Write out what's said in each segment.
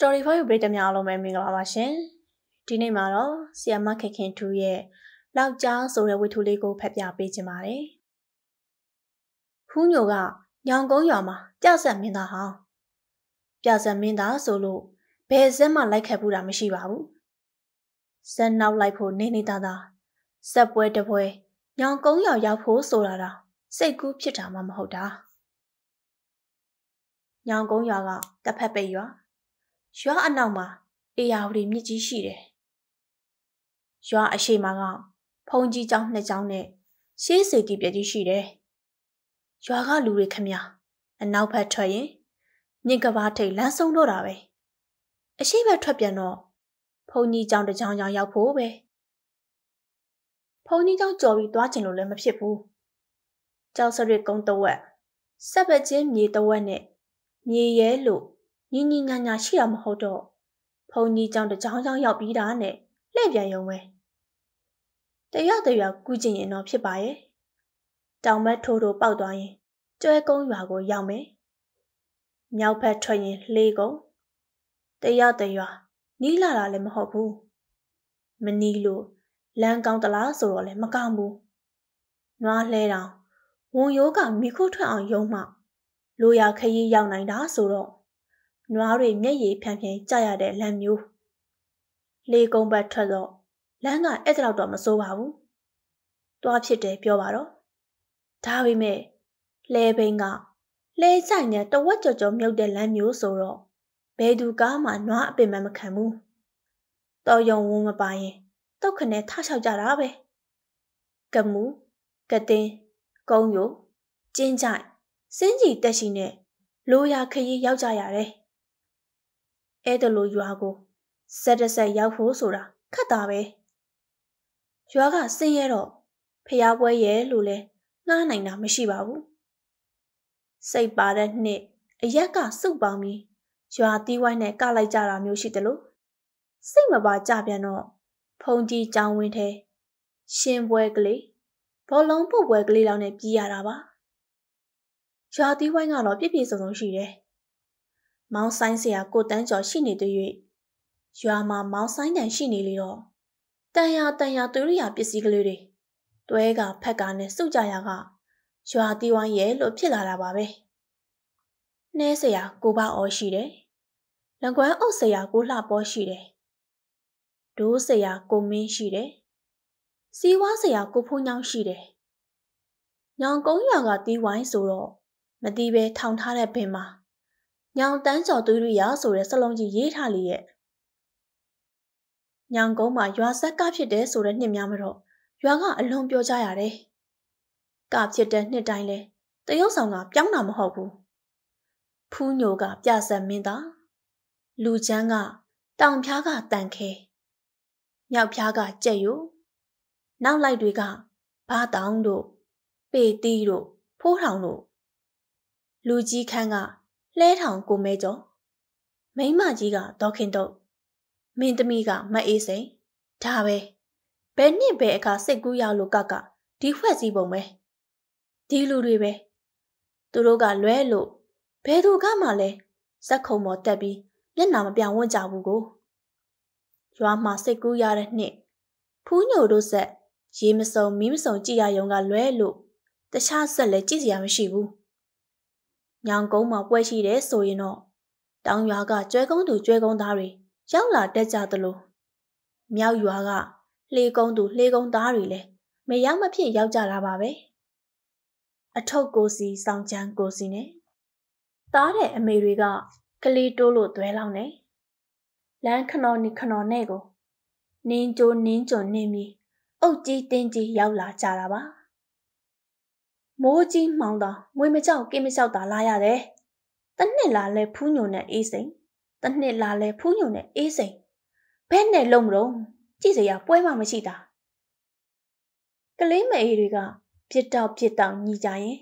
Story for you ပရိသတ်များအားလုံးပဲမင်္ဂလာပါရှင်ဒီနေ့မှာတော့ဆီယမခခင်ထူရဲ့လောက်ကြားဆိုတဲ့ဝတ္ထုလေးကိုဖတ်ပြပေးခြင်းပါတယ်ဖူးညိုကညောင်ကုန်းရွာမှာပြဆက်မင်းသားဟောင်းပြဆက်မင်းသားဆိုလို့ဘယ်စက်မှလိုက်ခတ်ဘူးတာမရှိပါဘူးဇက်နောက်လိုက်ဖို့နေနေသားသားဇက်ပွဲတပွဲညောင်ကုန်းရွာရောက်ဖို့ဆိုတာတော့စိတ်ကူးဖြစ်တာမှမဟုတ်တာညောင်ကုန်းရွာကတဖက်ပိတ်ရွာ ရွာအနောက်မှာအေယာဝတီမြစ်ကြီးရှိတယ်။ရွာအရှိမကဖုန်ကြီးကျောင်းနှစ်ကျောင်းနဲ့ရှေးစေတီပြကြီးရှိတယ်။ရွာကလူတွေခမအနောက်ဘက်ထွက်ရင်မြင့်ကဘာထိတ်လမ်းဆုံးတော့တာပဲ။အရှိဘက်ထွက်ပြန်တော့ဖုန်ကြီးကျောင်းတစ်ကျောင်းကျောင်းရောက်ဖို့ပဲ။ဖုန်ကြီးကျောင်းကြော်ပြီးသွားချင်လို့လည်းမဖြစ်ဘူး။ကျောက်စရစ်ကုန်းတဝက်ဆက်ပချင်းမြေတဝက်နဲ့မြေရဲလို့ ညီညီညာညာရှိတာမဟုတ်တော့ဖုန်ကြီးကြောင့်တကြောင်ကြောင်ရောက်ပြီးတာနဲ့လှည့်ပြန်ရုံပဲတရတရကူးကျင်ရင်တော့ဖြစ်ပါရဲ့တောင်ဘက်ထိုးထိုးပေါက်သွားရင်ကျွဲကုန်းရွာကိုရောက်မယ်မြောက်ဘက်ထွက်ရင်လှေကုန်းတရတရနီးလာတာလည်းမဟုတ်ဘူးမနီးလို့လမ်းကောင်းတလားဆိုတော့လည်းမကောင်းဘူးနွားလှဲတောင်ဝန်ရိုးကမိခိုးထွက်အောင်ယုံမှလိုရာခရီးရောက်နိုင်တာဆိုတော့ နွားတွေမျက်ရည်ဖြန်းဖြန်းကြရတဲ့လမ်းမျိုးလေကုန်းဘက်ထွက်တော့လမ်းကအဲ့ဒါတော့မစိုးပါဘူးတွားဖြစ်တယ်ပြောပါတော့ဒါပေမဲ့လဲဘိန်းကလဲဆိုင်နဲ့တဝက်ကြော်ကြော်မြုပ်တဲ့လမ်းမျိုးဆိုတော့ဘယ်သူကားမှနွားအပင်မမခံဘူးတော်ယုံဝန်းမပါရင်တုတ်ခနဲ့ထချောက်ကြတာပဲကမူကတင်းကုန်းယိုကျင်းကြိုက်စင်းကြီးတက်ရှိနဲ့လိုရာခရီးရောက်ကြရတယ် အဲ့ဒါလိုရွာကိုဆက်တဆက်ရောက်ဖို့ဆိုတာခက်တာပဲရွာကဆင်းရဲတော့ဖျားပွဲရဲ့လို့လဲငှားနိုင်တာမရှိပါဘူးစိတ်ပါတဲ့နှစ်အရက်ကစုပ်ပေါင်းပြီးရွာတီးဝိုင်းနဲ့ကလိုက်ကြတာမျိုးရှိတယ်လို့စိတ်မပါကြပြန်တော့ဖုန်ကြီးကြောင်ဝင်းထဲရှင်ပွဲကလေးဘောလုံးပုတ်ပွဲကလေးလောက်နဲ့ပြေးရတာပါရွာတီးဝိုင်းကတော့ပြည့်ပြည့်စုံစုံရှိတယ် မောင်းဆိုင်ဆရာကိုတန်းကျော်ရှိနေသေး၍ရွာမှာမောင်းဆိုင်တန်ရှိနေလေတော့တန်ရာတန်ရာသူရိယာပစ္စည်းကလေးတွေတွဲကဖက်ကနဲ့စုကြရာကရွာတီဝိုင်းရဲ့လို့ဖြစ်လာတာပါပဲနှဲဆရာကိုပါအော်ရှိတယ်လကွမ်းအုပ်ဆရာကိုလှပေါ်ရှိတယ်ဒိုးဆရာကိုမင်းရှိတယ်စီဝါဆရာကိုဖုံးညောင်းရှိတယ်ညောင်ကုန်းရွာကတီးဝိုင်းဆိုတော့မတီးပဲထောင်ထားတဲ့ဘင်မှာ ညောင်တန်းကျော်သွေးရရဆိုတဲ့စလုံးကြီးရေးထားလေရဲ့ညောင်ကုန်းမှာရွာဆက်ကဖြစ်တယ်ဆိုတဲ့နှစ်များမတော့ရွာကအလွန်ပြောကြရတယ်ကဖြစ်တဲ့နှစ်တိုင်းလဲတရုတ်ဆောင်ကပြောင်းတာမဟုတ်ဘူးဖူးညိုကပြဆက်မင်းသားလူချမ်းကတောင်ဖျားကတန်ခဲမြောက်ဖျားကကြက်ယူနောက်လိုက်တွေကဘာတောင်းတို့ပေတီးတို့ဖိုးထောင်တို့လူကြီးခန်းက လှဲထောင်ကိုမဲကျော်မိမကြီးကဒေါခင်တုတ်မင်းသမီးကမအေးစိန်ဒါပဲဘယ်နှစ်ပဲအခါစိတ်ကူးရလို့ကကဒီဖွဲ့စည်းပုံပဲဒီလူတွေပဲသူတို့ကလွဲလို့ဘယ်သူကမှလဲဇက်ခုံပေါ်တက်ပြီးမျက်နှာမပြောင်ဝန်းကြဘူးကိုရွာမှာစိတ်ကူးရတဲ့နှစ်ဖူးညိုတို့ဆက်ရေမစုံမီးမစုံကြည်ရယုံကလွဲလို့တခြားဆက်လည်းကြည့်စရာမရှိဘူး ညောင်ကုန်းမှာပွဲရှိတယ်ဆိုရင်တော့တောင်ရွာကကျွဲကုန်းသူကျွဲကုန်းသားတွေရောက်လာတက်ကြသလိုမြောက်ရွာကလှေကုန်းသူလှေကုန်းသားတွေလည်းမရောက်မဖြစ်ရောက်ကြတာပါပဲအထုပ်ကိုစီစောင်းချမ်းကိုစီနဲ့သားတဲ့အမေတွေကကလေးတိုးလို့သွဲလောင်းနေလမ်းခနော်နီခနော်နဲ့ကိုနင်းကြိုးနင်းကြွန်နေပြီးအုတ်ကြီးတင်းကြီးရောက်လာကြတာပါ မိုးကြီးမှောင်တာမွေမကြောက်ကင်းမကြောက်တာလာရတယ်။တနှစ်လာလဲဖူးညုံနဲ့အေးစိန်တနှစ်လာလဲဖူးညုံနဲ့အေးစိန်ဘဲနဲ့လုံးမလို့ကြည့်စရာပွဲမှမရှိတာကလေးမအေးတွေကပြစ်တောက်ပြစ်တောက်ညီကြရင်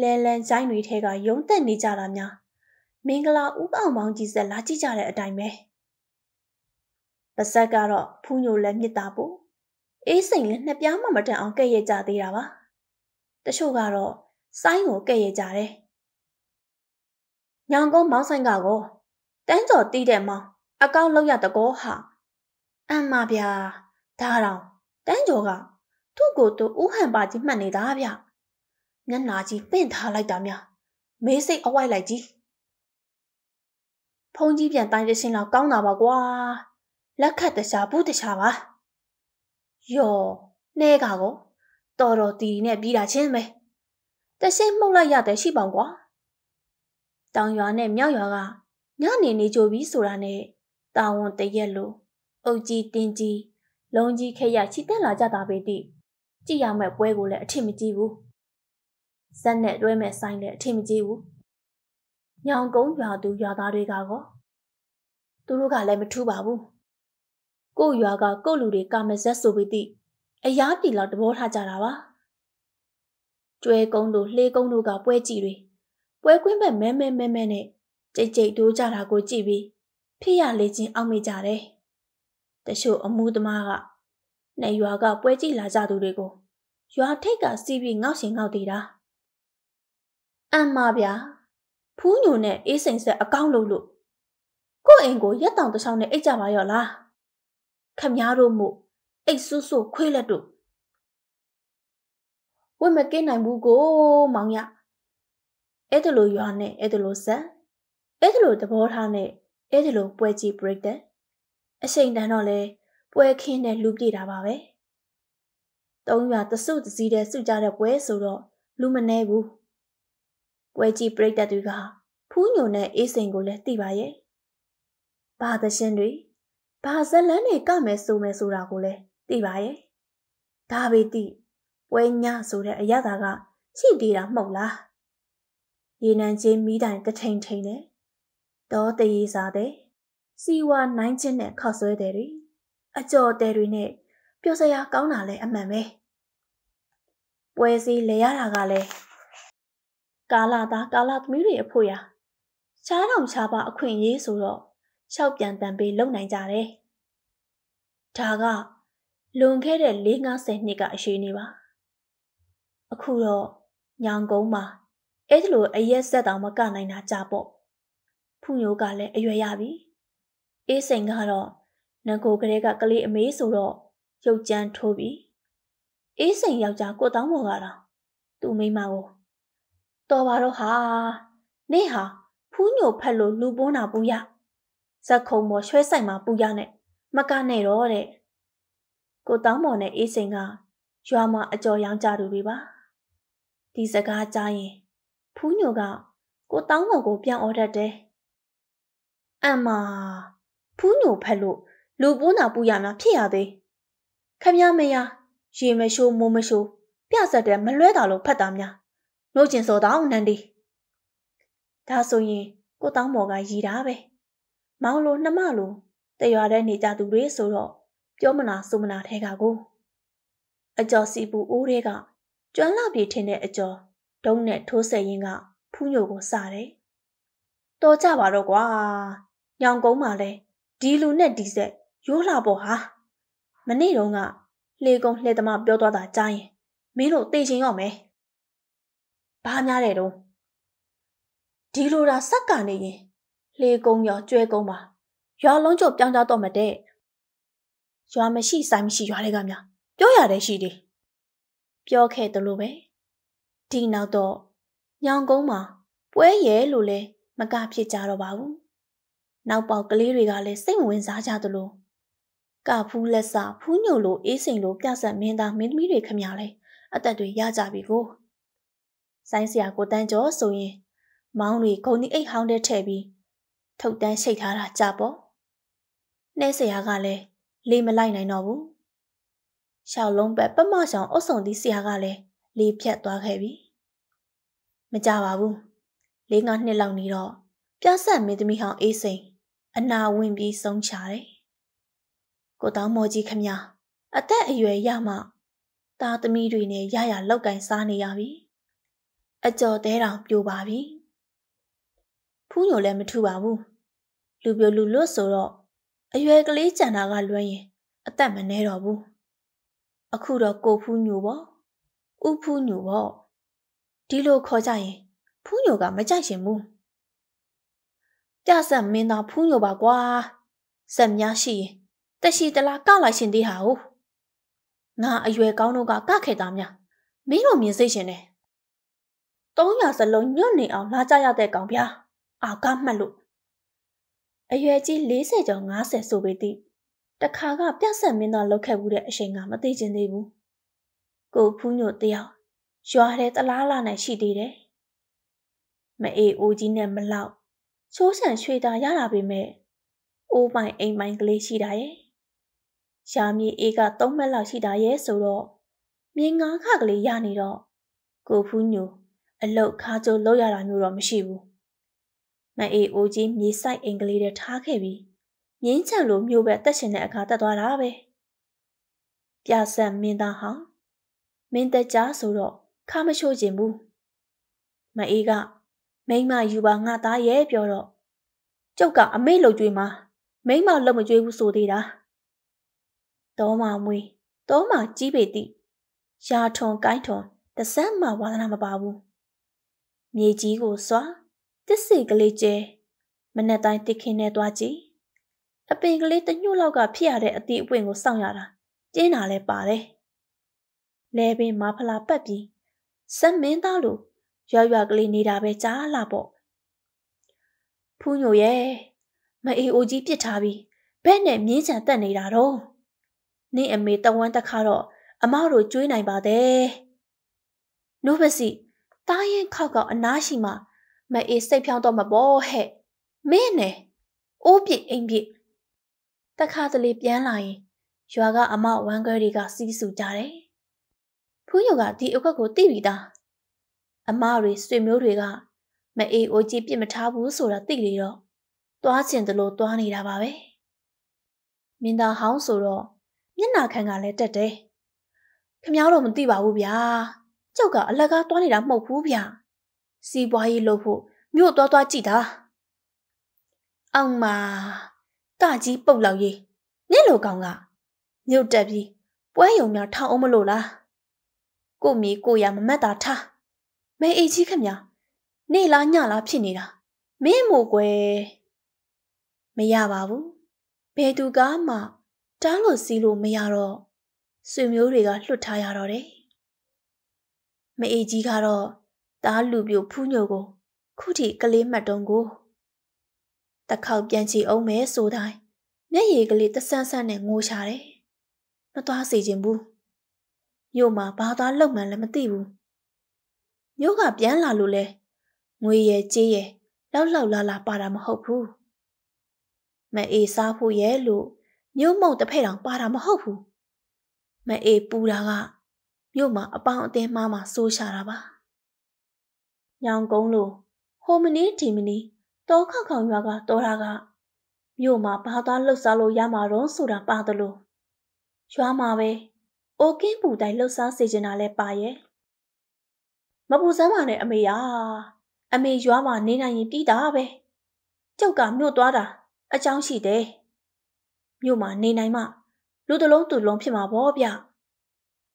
လဲလန်းဆိုင်တွေထဲကယုံသက်နေကြတာများမင်္ဂလာဥအောင်မောင်ကြီးဆက်လာကြည့်ကြတဲ့အတိုင်းပဲပါဇက်ကတော့ဖူးညိုလည်းမြစ်တာပို့အေးစိန်လည်းနှစ်ပြားမှမတန်အောင်ကဲ့ရဲ့ကြသေးတာပါ တချို့ကတော့စိုင်းကိုကဲ့ရဲ့ကြတယ်။ညောင်ကုန်းမောင်းဆိုင်ကကိုတန်းကျော်တီးတဲ့မောင်အကောင့်လောက်ရတကောဟာအမဗျာဒါတော့တန်းကျော်ကသူ့ကိုယ်သူဥဟန်ပါကြီးမှတ်နေတာဗျမျက်နာကြီးပင့်ထားလိုက်တာများမေးစိတ်အဝိုက်လိုက်ကြီးဖုန်ကြီးပြန်တိုင်းတဲ့ရှင်းလောက်ကောင်းတာပါကွာလက်ခတ်တခြားဘူးတခြားပါယောနေကကို တော်တော်တီနဲ့ပြီးတာချင်းပဲတရှင်းမှုတ်လိုက်ရတဲ့ရှိပောင်ကွာတောင်ရွာနဲ့မြောက်ရွာကညနေနေကြပြီဆိုတာနဲ့တာဝန်တရက်လိုအုတ်ကြီးတင်းကြီးလုံးကြီးခရချီတက်လာကြတာပဲတိကြည့်ရမယ့်ပွဲကိုလည်းအထင်မကြီးဘူးဇက်နဲ့တွဲမဲ့ဆိုင်လည်းအထင်မကြီးဘူးညောင်ကုန်းရွာသူရွာသားတွေကကောသူတို့ကလည်းမထူးပါဘူးကို့ရွာကကို့လူတွေကမဇက်ဆိုပြီးတိ အရားပြည်လောက်တဘောထားကြတာပါကျွဲကုန်းတို့လှေကုန်းတို့ကပွဲကြည့်တွေပွဲကွင်းဘက်မဲမဲမဲမဲနဲ့ကြိတ်ကြိတ်တိုးကြတာကိုကြည့်ပြီးဖြစ်ရလေချင်းအောက်မေ့ကြတယ်တချို့အမှုသမားကနေရွာကပွဲကြည့်လာကြသူတွေကိုရွာထိတ်ကစီးပြီးငေါ့ရှင်ငေါ့သေးတာအမ်မဗျာဖူးညိုနဲ့အေးစိန်ဆက်အကောင့်လို့လို့ကို့အိမ်ကိုရက်တောင်တစ်ချောင်းနဲ့အိတ်ကြပါရော့လားခမည်းတော်မို့ အိတ်ဆူဆူခွေးလက်တို့ဝတ်မကင်းနိုင်ဘူးကိုမောင်ရအဲ့ဒါလိုရွာနဲ့အဲ့ဒါလိုဆက်အဲ့ဒါလိုသဘောထားနဲ့အဲ့ဒါလိုပွဲကြည့် break တဲ့အချိန်တန်တော့လဲပွဲခင်းတဲ့လူပြေတာပါပဲသုံးရွာတစုတစည်းတဲ့စုကြတဲ့ပွဲဆိုတော့လူမနေဘူးပွဲကြည့် break တဲ့သူကဖူးညိုနဲ့အေးစိန်ကိုလည်းသိပါရဲ့ဘာသရှင်တွေဘာဇလန်းတွေကမယ်ဆိုမယ်ဆိုတာကိုလည်း သိပါရဲ့ဒါပဲသိပွဲညဆိုတဲ့အရသာကရှိသေးတာမဟုတ်လားရေနံချင်းမိတိုင်တထိန်ထိန်နဲ့တော့တရေစားတဲ့စီဝါနိုင်ချင်းနဲ့ခောက်ဆွဲတဲ့တွေအကြော်တဲ့တွေနဲ့ပျော်စရာကောင်းတာလဲအမှန်ပဲပွဲစည်းလဲရတာကလည်းကာလာသားကာလာသမီးတွေအဖို့ရာချားတောင်ချားပါအခွင့်ရေးဆိုတော့ရှောက်ပြန်တန်ပေးလုံနိုင်ကြတယ်ဒါက လွန်ခဲ့တဲ့၄50နှစ်ကအရှိနေပါအခုတော့ညောင်ကုန်းမှာအဲ့ဒီလိုအရက်ဆက်တောင်မကနိုင်တာကြပေါ့ဖူညိုကလည်းအရွယ်ရပြီအေးစိန်ကတော့ငကိုကလေးကကလေးအမေးဆိုတော့ရုပ်ကြမ်းထိုးပြီအေးစိန်ယောက်ျားကိုတောင်းပေါ်ကတော့သူ့မိမကိုတော်ပါတော့ဟာနေဟာဖူးညိုဖက်လို့လူပွန်းတာပူရဇက်ခုံမော်ရွှဲဆိုင်မှာပူရနဲ့မကနဲ့တော့တဲ့ ကိုတောင်းပေါ်နဲ့အေးစိန်ကရွာမှာအကြော်ရောင်းကြသူတွေပါဒီစကားကြားရင်ဖူးညိုကကိုတောင်းပေါ်ကိုပြန်អော်တတ်တယ်အမဖူးညိုဖက်လို့လူပိုးနာပူရမှာဖြစ်ရသေးခမရမရရေမရှိုးမိုးမရှိုးပြဆက်တဲ့မလွဲတာလို့ဖတ်တာများနှုတ်ကျင်စောတောင်းနန်းဒီဒါဆိုရင်ကိုတောင်းမော်ကရည်တာပဲမောင်လိုနှမလိုတရွာတဲ့နေကြသူတွေဆိုတော့ ပြောမနာဆိုမနာထဲကကိုအကျော်စီပူအိုးတွေကကျွမ်းလာပြေထင်တဲ့အကျော်ဒုံးနဲ့ထိုးဆက်ရင်းကဖူးညိုကိုစတယ်တော်ကြပါတော့ကွာညောင်ကုန်းမှာလဲဒီလူနဲ့ဒီဆက်ရိုးလှပေါ်ဟာမနေ့တုန်းကလှေကုန်းလှေသမားပြောသွားတာကြားရင်မင်းတို့သိချင်ရောမယ်ဘာများတယ်တော့ဒီလိုတာစက်ကနေရင်လှေကုန်းရောကျွဲကုန်းပါရွာလုံးကျပြောင်းကြတော့မတဲ့ ရွာမရှိဆိုင်မရှိရွာတွေကများပြောရတယ်ရှိတယ်ပြောခဲ့တယ်လို့ပဲဒီနောက်တော့ညောင်ကုန်းမှာပွဲရဲလို့လဲမကဖြစ်ကြတော့ပါဘူးနောက်ပေါက်ကလေးတွေကလည်းစိတ်ဝင်စားကြသလိုကဖူးလက်စာဖူးညိုလိုအေးစိန်လိုပြဆက်မင်းသားမင်းသမီးတွေခမရလဲအသက်တွေရကြပြီကိုဆိုင်းစရာကိုတန်းကျော်ဆိုရင်မောင်းတွေဂုံဒီအိတ်ဟောင်းတဲ့ထည့်ပြီးထုတ်တန်းရှိတ်ထားတာကြပေါ့နှဲစရာကလည်း လေးမလိုက်နိုင်တော့ဘူးရှောက်လုံးပဲပမဆောင်အုပ်ဆောင်သည့်ဆရာကလည်းလေးဖြတ်သွားခဲ့ပြီမကြပါဘူးလေးငါနှစ်လောက်နေတော့ပြဆက်မင်းသမီးဟောင်းအေးစိန်အနာဝင်ပြီးဆုံးချတယ်။ကိုတောင်းမော်ကြီးခမညာအသက်အရွယ်ရမှသားသမီးတွေနဲ့ရရလောက်ကင်စားနေရပြီ။အကျော်တဲတောင်ပြိုပါပြီ။ဖူးညိုလည်းမထူပါဘူး။လူပြိုလူလွတ်ဆိုတော့ အရွယ်ကလေးကြံတာကလွှဲရင် အသက်မနှဲတော့ဘူး။အခုတော့ကိုဖူးညိုပေါ့။ဥဖူးညိုပေါ့။ဒီလိုခေါ်ကြရင်ဖူးညိုကမကြိုက်ရှင်ဘူး။ပြဆက်မင်းသားဖူးညိုပါကွာဆက်များရှိရင်တရှိတလားကလိုက်ရှင်သေးဟာဟုတ်ငါအရွယ်ကောင်းတော့ကကခဲ့တာများမင်းတို့မြင်စိတ်ရှင်တယ်300စလုံးညွတ်နေအောင်လာကြရတဲ့ကောင်ဗျာအာကမှတ်လို့ အရွယ်ကြီး40ကျော်50ဆိုပေသည့်တခါကပြတ်ဆက်မင်းသားလောက်ခဲ့မှုတဲ့အချိန်ကမသိချင်သေးဘူးကိုဖူးညိုတယောက်ရွာထဲတလားလာနဲ့ရှိသေးတယ်မအေးအိုးကြီးနဲ့မလောက်ချိုးဆန်ရွှေတာရတာပေမဲ့အိုးပိုင်အိမ်ပိုင်ကလေးရှိတာရဲ့ရှားမြေအေးက3မက်လောက်ရှိတာရဲ့ဆိုတော့မြင်းငါးခကလေးရနေတော့ကိုဖူးညိုအလုတ်ခါကျိုးလောက်ရတာမျိုးတော့မရှိဘူး မအေးအိုးကြီးမြေဆိုင်အင်္ဂလိပ်ထဲထားခဲ့ပြီးငင်းချံလိုမျိုးပဲတက်ရှင်တဲ့အခါတက်သွားတာပဲပြဆက်မင်းသားဟောင်းမင်းတက်ကြားဆိုတော့ခါမရှိုးခြင်းဘူးမအေးကမိမယူပါငါသားရဲ့ပြောတော့ကျုပ်ကအမေ့လှုပ်ကြွေးမှာမိမလှုပ်မကြွေးဘူးဆိုသေးတာတော်မမွေတော်မကြီးပေတိရာထွန်ကိုင်းထွန်တစမ်းမှဝါသနာမပါဘူးမြေကြီးကိုစွာ တစ်စီကလေးကျဲမနဲ့တိုင်းတစ်ခင်းနဲ့သွားကြည့်အပင်ကလေးတညှို့လောက်ကဖြစ်ရတဲ့အသည့်အပွင့်ကိုစောင့်ရတာကျင်းတာလဲပါတယ်လဲပင်မဖလာပတ်ပြီးစက်မင်းသားလိုရွရွကလေးနေတာပဲကြားလာပေါ့ဖူးညိုရဲ့မအေအိုကြီးပြစ်ထားပြီးဘဲ့နဲ့မြင်းချံတက်နေတာတော့နင့်အမေတဝမ်းတစ်ခါတော့အမတို့ကျွေးနိုင်ပါတဲ့နိုးပစီတားရင်ခောက်ကောက်အနားရှိမှ မအေးစိတ်ဖြောင်းတော့မပေါ်ဟဲ့မင်းနဲ့အိုးပြစ်အိမ်ပြစ်တခါတလေပြန်လာရင်ရွာကအမဝမ်းခွဲတွေကစီးဆူကြတယ်ဖူးညိုကဒီအခွက်ကိုသိပြီသားအမတွေဆွေမျိုးတွေကမအေးအိုးကြီးပြစ်မထားဘူးဆိုတာသိလေတော့သွားချင်တယ်လို့သွားနေတာပါပဲမင်းသားဟောင်းဆိုတော့မျက်နာခံကလည်းတက်တယ်ခမ ्या တော့မသိပါဘူးဗျာကျောက်ကအလကားသွားနေတာမဟုတ်ဘူးဗျာ စီးပွားရေးလုပ်ဖို့မြို့သွားသွားကြည့်တာအောင်မကကြီးပုတ်လောက်ရေးနင့်လိုကောင်ကမြို့တက်ပြီးပွဲယုံများထောင်အောင်မလို့လားကိုမီကိုရမမတ်တာထားမဲအေးကြီးခမနေလားညလားဖြစ်နေတာမင်းမို့ကွယ်မရပါဘူးဘယ်သူကမှတားလို့စီးလို့မရတော့ဆွေမျိုးတွေကလွတ်ထားရတော့တယ်မအေးကြီးကတော့ တားလူပြိုဖူးညိုကို ခုထိကလေးမှတ်တုံးကိုတခေါက်ပြန်ချီအောင်မဲဆိုတိုင်းမျက်ရည်ကလေးတဆန်းဆန်းနဲ့ငိုရှာတယ်မသွားစေချင်ဘူးမြို့မှာဘာသွားလုံမှန်းလည်းမသိဘူးမြို့ကပြန်လာလို့လဲငွေရယ်ကြေးရယ်လောက်လောက်လာလာပါတာမဟုတ်ဘူးမအေးစားဖို့ရဲ့လို့မြို့မုံတစ်ဖက်တောင်ပါတာမဟုတ်ဘူးမအေးပူတာကမြို့မှာအပေါင်းအသင်းမှားမှာစိုးရှာတာပါ ညောင်ကုန်းလိုဟိုမနီဒီမနီတောခောက်ခေါင်ရွာကတော်တာကမြို့မှာဘာသာလှုပ်ရှားလို့ရမှာတော့ဆိုတာပါတယ်လို့ရွာမှာပဲအိုကင်းပူတိုင်းလှုပ်ရှားစေချင်တာလဲပါရဲ့မပူစမ်းပါနဲ့အမေယာအမေရွာမှာနေနိုင်ရင်ပြီးတာပဲကျုပ်ကမြို့သွားတာအကြောင်းရှိတယ်မြို့မှာနေနိုင်မှလူတလုံးသူလုံးဖြစ်မှာပေါ့ဗျ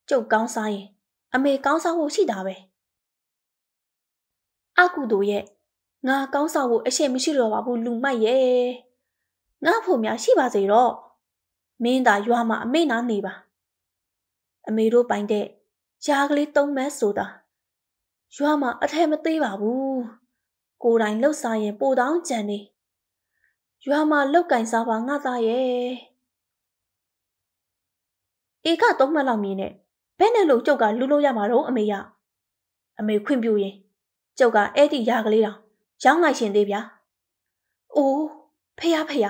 ကျုပ်ကောင်းစားရင် အမေကောင်းစားဖို့ရှိတာပဲ အကုတို့ရဲ့ငါကောင်းစားဖို့အရှိမရှိတော့ပါဘူးလူမိုက်ရဲ့ငါဖို့များရှိပါစေတော့မင်းသာရွာမှာအမေနာနေပါအမေတို့ပိုင်တဲ့ယားကလေးသုံးမက်ဆိုတာရွာမှာအထက်မသေးပါဘူးကိုယ်တိုင်လှုပ်စားရင်ပိုတောင်းကြံနေရွာမှာလောက်ကင်စားပါငါသားရဲ့ဧကသုံးမှတ်လောက်မြင်နဲ့ဘယ်နဲ့လို့ကျုပ်ကလူလို့ရမှာတော့အမေရအမေခွင့်ပြုရင် ကျုပ်ကအဲ့ဒီယားကလေးတောင်ရောင်းလိုက်ရှင်သေးဗျာ။အိုးဖះဖះ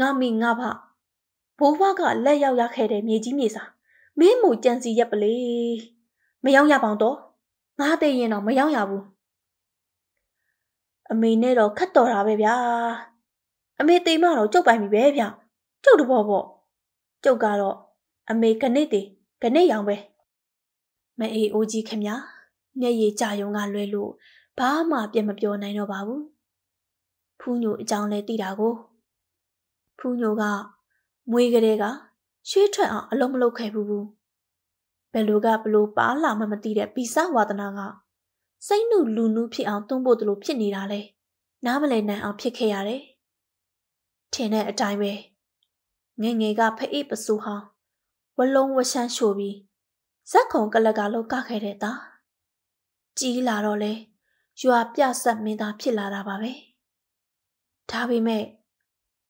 ငါမိငါဖဘိုးဘွားကလက်ရောက်ရခဲ့တဲ့မြေကြီးမြေစာမင်းမူကြံစီရက်ပလေမယောင်းရပေါင်တော့ငါသိရင်တော့မယောင်းရဘူးအမေနဲ့တော့ခတ်တော်တာပဲဗျာအမေတိမ်မတော့ကျုပ်ပိုင်ပြီပဲဗျကျုပ်တဘောပေါ့ကျုပ်ကတော့အမေခနစ်တည်ခနစ်ရောင်ပဲမအေးအိုးကြီးခင်ဗျာ မျက်ရည်ကြယုံကလွဲလို့ဘာမှပြန်မပြောနိုင်တော့ပါဘူးဖူးညိုအကြောင်းလဲသိတာကိုဖူးညိုကမွေးကလေးကရွှေထွက်အောင်အလုံးမလုပ်ခဲ့ဘူးဘူးဘယ်လိုကဘလို့ပါလာမှမသိတဲ့ပီစာဝါဒနာကစိတ်နုလူနုဖြစ်အောင်တွန်းဖို့တလို့ဖြစ်နေတာလဲနားမလည်နိုင်အောင်ဖြစ်ခဲ့ရတယ်။ထင်တဲ့အတိုင်းပဲငငယ်ကဖအိပစုဟောင်းဝလုံးဝရှမ်းရှို့ပြီးဇက်ခုံကလကလို့ကခဲ့တဲ့သား ကြီးလာတော့လေရွာပြဆက်မင်းသားဖြစ်လာတာပါပဲဒါပေမဲ့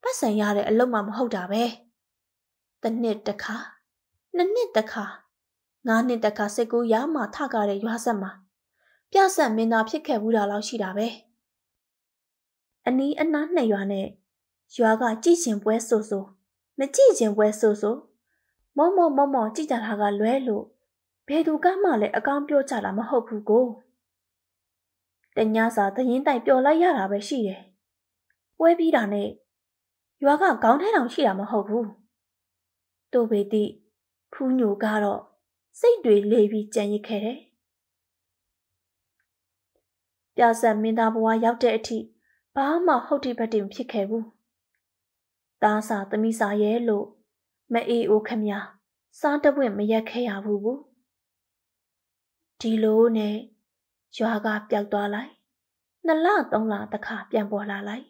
ပတ်စံရတဲ့အလုပ်မှမဟုတ်တာပဲတစ်နှစ်တစ်ခါနှစ်နှစ်တစ်ခါငါးနှစ်တစ်ခါစိတ်ကူးရမှထကားတဲ့ရွာဆက်မှာပြဆက်မင်းသားဖြစ်ခဲ့ဘူးတာလောက်ရှိတာပဲအနီးအနားနှစ်ရွာနဲ့ရွာကကြည်ရှင်ပွဲဆိုဆိုမကြည့်ခြင်းပွဲဆိုဆိုမောမောမောမောကြည့်ကြတာကလွဲလို့ ဘယ်သူကမှလည်းအကောင်းပြောကြတာမဟုတ်ဘူးကိုတညစာသရင်တိုက်ပျော်လိုက်ရတာပဲရှိတယ်ပွဲပြီးတာနဲ့ရွာကခေါင်းထဲတောင်ရှိတာမဟုတ်ဘူးတို့ပေတိဖူးညိုကတော့စိတ်တွေလေးပြီးကြံရစ်ခဲ့တယ်ပြဆက်မင်းသားဘဝရောက်တဲ့အထိဘာမှဟုတ်တိပတ်တင်ဖြစ်ခဲ့ဘူးသားစာသမီးစာရဲ့လို့မအေးအိုခမညာစားတပွင့်မရက်ခဲ့ရဘူးဘူး ဒီလိုနဲ့ရွာကပျောက်သွားလိုက်နှစ်လသုံးလတခါပြန်ပေါ်လာလိုက်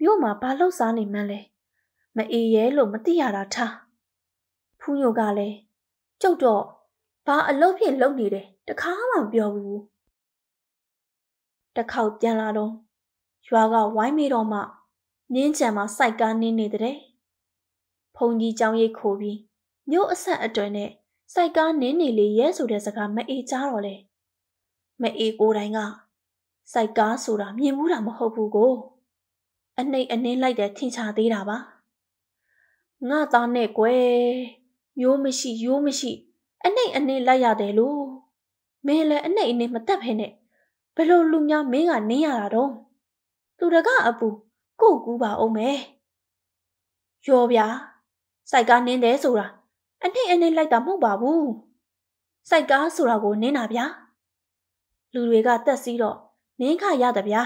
မြို့မှာဘာလို့စားနေမှန်းလဲမအေးရဲလို့မသိရတာထားဖူးညိုကလည်းကျုပ်တော့ဘာအလုပ်ဖြင့်လုပ်နေတယ်တခါမှမပြောဘူးတစ်ခေါက်ပြန်လာတော့ရွာကဝိုင်းမိတော့မှနင်းချံမှာစိုက်ကားနင်းနေတဲ့ဖုန်ကြီးကြောင်ရိတ်ခိုပြီးမြို့အဆက်အတွေ့နဲ့ စိုက်ကားနင်းနေလေရဲဆိုတဲ့စကားမအေးကြတော့လေမအေးကိုတိုင်းကစိုက်ကားဆိုတာမြင်ဘူးတာမဟုတ်ဘူးကို အနှိတ်အနှင်းလိုက်တဲ့ထင်ရှားသေးတာပါငါသားနဲ့ကွယ်မျိုးမရှိရိုးမရှိ အနှိတ်အနှင်းလိုက်ရတယ်လို့မင်းလည်းအနှိတ်အနှင်းမတက်ဖ ೇನೆ ဘယ်လိုလူများမင်းကနင်းရတာတော့သူတကအပူကိုကူးပါအောင်မယ်ရောဗျာစိုက်ကားနင်းတယ်ဆိုတာ အနှိမ့်အနှိမ့်လိုက်တာမဟုတ်ပါဘူးစိုက်ကားဆိုတာကိုနင်းတာဗျာလူတွေကတက်စီးတော့နင်းခရတဲ့ဗျာ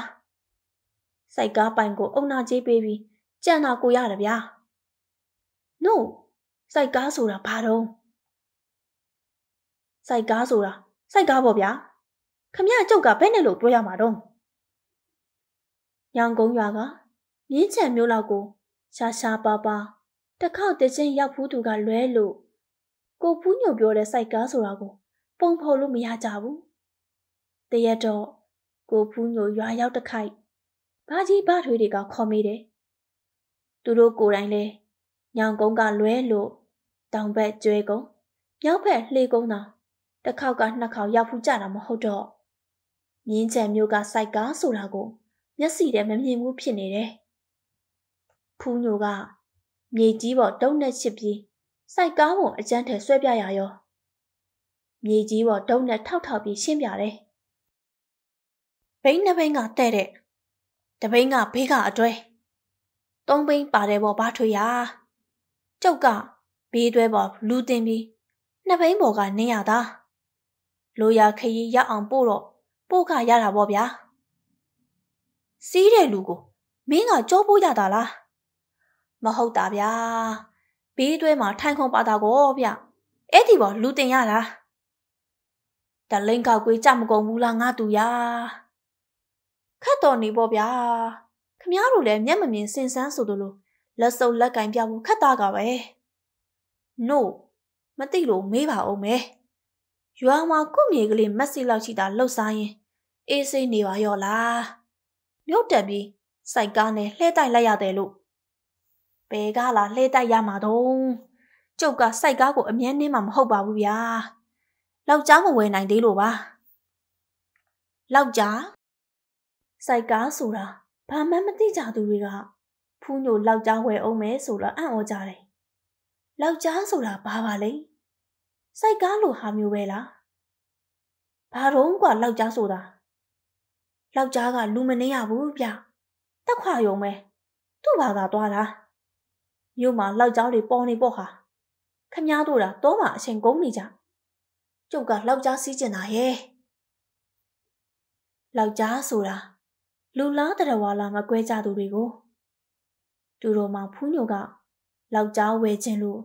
စိုက်ကားပိုင်ကိုအုံနာကြီးပေးပြီးကြံတာကိုရတယ်ဗျာနို့စိုက်ကားဆိုတာဘာတော့စိုက်ကားဆိုတာစိုက်ကားပေါ့ဗျာခမရကျုပ်ကဘယ်နဲ့လို့ပြောရမှာတော့ညောင်ကုန်းရွာကမြင်းချံမျိုးလောက်ကိုရှာရှာပါပါတစ်ခေါက်တချင်းရောက်ဖူးသူကလွဲလို့ ကိုဖူးညိုပြောတဲ့စိုက်ကားဆိုတာကို ပုံဖော်လို့မရကြဘူးတရက်တော့ကိုဖူးညိုရွာရောက်တခိုက်ဘာကြီးဘာထွေးတွေကခေါ်မိတယ်သူတို့ကိုယ်တိုင်လဲညောင်ကုန်းကလွဲလို့တောင်ဘက်ကျွဲကုန်းမြောက်ဘက်လှေကုန်းတောင်တစ်ခေါက်ကနှစ်ခေါက်ရောက်ဖူးကြတာမဟုတ်တော့မြင်းချံမျိုးကစိုက်ကားဆိုတာကို မျက်စိထဲမမြင်ဘူးဖြစ်နေတယ်ဖူးညိုကမြေကြီးပေါ်တုံးနဲ့ချစ်ပြီး စိုက်ကားပေါ်အကျန်းထဲဆွဲပြရရောမြေကြီးပေါ်တုံးနဲ့ထောက်ထောက်ပြီးရှင်းပြတယ်ဘိန်းနှစ်ဘိန်းကတဲ့တဲ့တဘိန်းကဘေးကအတွဲသုံးဘိန်းပါတယ်ပေါ်ဘာထွေရကျုပ်ကဘေးတွဲပေါ်လူတင်ပြီးနှစ်ဘိန်းပေါ်ကနင်းရတာလိုရာခရီးရအောင်ပို့တော့ပို့ခရတာပေါ့ဗျာစီးတဲ့လူကိုမင်းကကြောပိုးရတာလားမဟုတ်တာဗျာ ဘေးတွဲမှာထိုင်ခုံပါတာကိုဗျအဲ့ဒီပေါ်လူတင်ရလားတလိန်ကောက်ကွေးကြမကုန်ဘူးလားငါတူရခတ်တော်နေပေါ့ဗျာခမားတို့လည်းမျက်မမြင်စင်စမ်းဆိုသလိုလက်စုပ်လက်ကင်ပြဖို့ခတ်သားကပဲနို့မသိလို့မေးပါအောင်မယ်ရွာမှာကုမြေကလေးမက်ဆီလောက်ရှိတာလှုပ်စားရင်အေးစိနေပါရော့လားမြို့တက်ပြီးစိုက်ကားနဲ့လှဲတိုက်လိုက်ရတယ်လို့ ဘယ်ကလာလှဲတိုက်ရမှာတော့ကျုပ်ကစိုက်ကားကိုအမြဲနှင်းမှာမဟုတ်ပါဘူးဗျာလောက်ကြားမဝယ်နိုင်သေးလို့ပါလောက်ကြားစိုက်ကားဆိုတာဘာမှမသိကြသူတွေကဖူးညိုလောက်ကြားဝယ်အောင်မယ်ဆိုတော့အံ့ဩကြတယ်လောက်ကြားဆိုတာဘာပါလဲစိုက်ကားလိုဟာမျိုးပဲလားဘာတော့กว่าလောက်ကြားဆိုတာလောက်ကြားကလူမနေရဘူးဗျတက်ခွာယုံပဲသူ့ဘာသာသွားတာ မြို့မှာလောက်ကြားတွေပေါ်နေပေါ့ဟာခမားတို့တာတော့မှအချိန်ကုန်နေကြကျုပ်ကလောက်ကြားစီးကျင်တာရဲ့လောက်ကြားဆိုတာလူလားတရဝါလာမကွဲကြသူတွေကိုသူတို့မှဖူးညိုကလောက်ကြားဝဲခြင်းလို့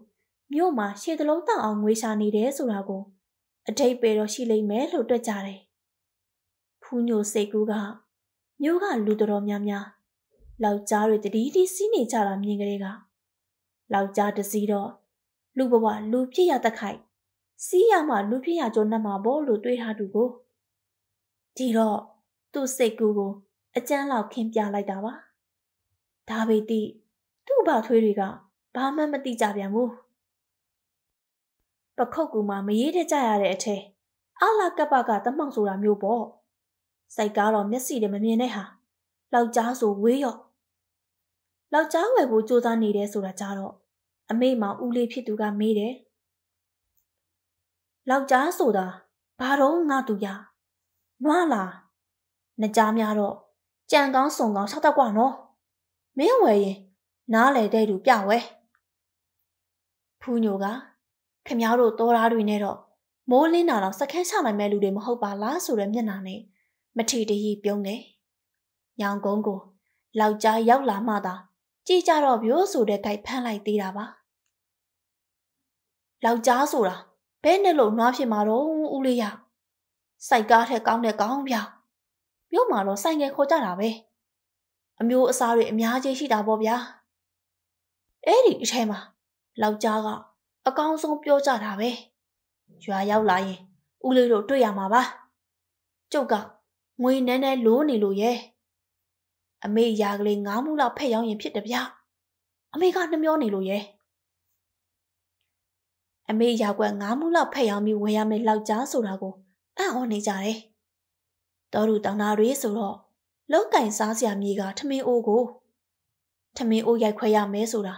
မြို့မှာရှေ့တလုံးတောက်အောင်ငွေရှာနေတယ်ဆိုတာကိုအထိတ်ပေတော့ရှိလိမ့်မယ်လို့တွက်ကြတယ်ဖူးညိုစိတ်ကူးကမျိုးကလူတော်များများလောက်ကြားတွေတတိတိစီးနေကြတာမြင်ကလေးက လောက်ကြားတစည်းတော့လူဘဝလူဖြစ်ရတခိုက်စီးရမှလူဖြစ်ရကြုံနှက်မှာပေါ့လို့တွေးထားသူကိုဒီတော့သူ့စိတ်ကူးကိုအကျန်းလောက်ခင်းပြလိုက်တာပါဒါပေတိသူ့ဘာထွေးတွေကဘာမှမသိကြပြန်ဘူးပခုတ်ကူမှာမရေးတဲ့ကြရတဲ့အထဲအလာကပ္ပကတမောင်ဆိုတာမျိုးပေါ့စိုက်ကားတော့မျက်စိတွေမမြင်တဲ့ဟာလောက်ကြားဆိုဝေးရော့ လောက်ကြားဝယ်ဖို့စူးစမ်းနေတယ်ဆိုတာကြတော့အမေမောင်ဦးလေးဖြစ်သူကမေးတယ်လောက်ကြားဆိုတာဘာတော့ငါသူရနွားလားနှကြားများတော့ကြံကောင်းစုံကောင်းဆောက်တော့ကွာနော်မင်းဝယ်ရင်နားလေတဲ့သူပြဝဲဖူးညိုကခမ ्या တို့တော်သားတွေနဲ့တော့မိုးလင်းတာတော့စခန်းချနိုင်မဲ့လူတွေမဟုတ်ပါလားဆိုတဲ့မျက်နှာနဲ့မထီတရီပြုံးတယ်။ညောင်ကုန်းကိုလောက်ကြားရောက်လာမှသာ ကြည်ကြတော့ပြိုးဆိုတဲ့ကြိုက်ဖမ်းလိုက်သေးတာပါ။လောက်ကြားဆိုတာဘဲနဲ့လို့နွားဖြစ်မှာတော့ဦးလေးရ။စိုက်ကားထက်ကောင်းတဲ့ကောင်းပြ။မြို့မှာတော့ဆိုင်ငယ်ခေါ်ကြတာပဲ။အမျိုးအစားတွေအများကြီးရှိတာပေါ့ဗျာ။အဲ့ဒီအထဲမှာလောက်ကြားကအကောင်းဆုံးပြောကြတာပဲ။ရွာရောက်လာရင်ဦးလေးတို့တွေ့ရမှာပါ။ကျုပ်ကငွေနန်းနဲ့လိုးနေလို့ရဲ့ အမေရာကလေးငါးမှုလောက်ဖက်ရောက်ရင်ဖြစ်တယ်ဗျအမေကနှမျောနေလို့ရဲ့အမေရာကွက်ငါးမှုလောက်ဖက်ရောက်ပြီးဝယ်ရမယ်လောက်ကြားဆိုတာကိုအံ့ဩနေကြတယ်တော်သူတောင်နာတွေဆိုတော့လောက်ကင်စားစရာမြေကထမင်းအိုးကိုထမင်းအိုးရိုက်ခွဲရမယ်ဆိုတာ